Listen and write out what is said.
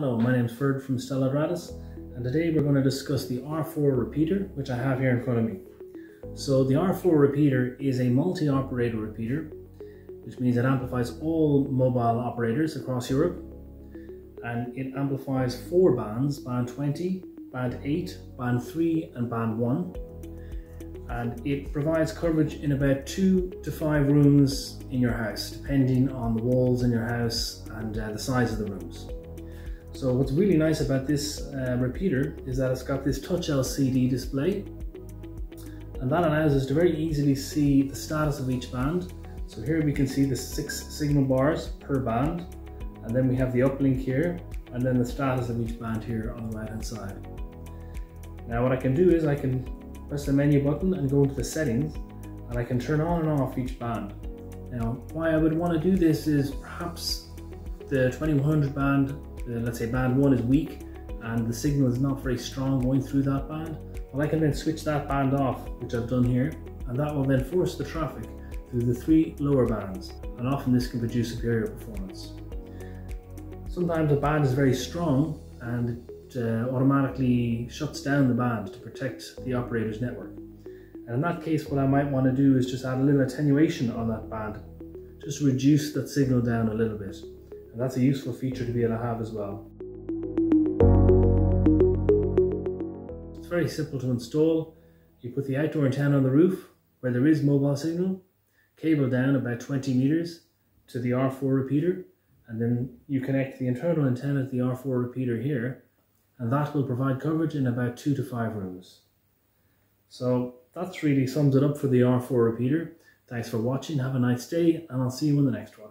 Hello, my name is Ferd from Stella and today we're going to discuss the R4 repeater which I have here in front of me. So the R4 repeater is a multi-operator repeater which means it amplifies all mobile operators across Europe and it amplifies four bands, band 20, band 8, band 3 and band 1 and it provides coverage in about two to five rooms in your house depending on the walls in your house and uh, the size of the rooms. So what's really nice about this uh, repeater is that it's got this touch LCD display and that allows us to very easily see the status of each band. So here we can see the six signal bars per band and then we have the uplink here and then the status of each band here on the right hand side. Now what I can do is I can press the menu button and go into the settings and I can turn on and off each band. Now why I would want to do this is perhaps the 2100 band let's say band one is weak and the signal is not very strong going through that band, well I can then switch that band off, which I've done here, and that will then force the traffic through the three lower bands, and often this can produce superior performance. Sometimes a band is very strong and it uh, automatically shuts down the band to protect the operator's network. And in that case, what I might want to do is just add a little attenuation on that band, just reduce that signal down a little bit. And that's a useful feature to be able to have as well. It's very simple to install. You put the outdoor antenna on the roof where there is mobile signal, cable down about 20 meters to the R4 repeater, and then you connect the internal antenna to the R4 repeater here, and that will provide coverage in about two to five rooms. So that's really sums it up for the R4 repeater. Thanks for watching, have a nice day, and I'll see you in the next one.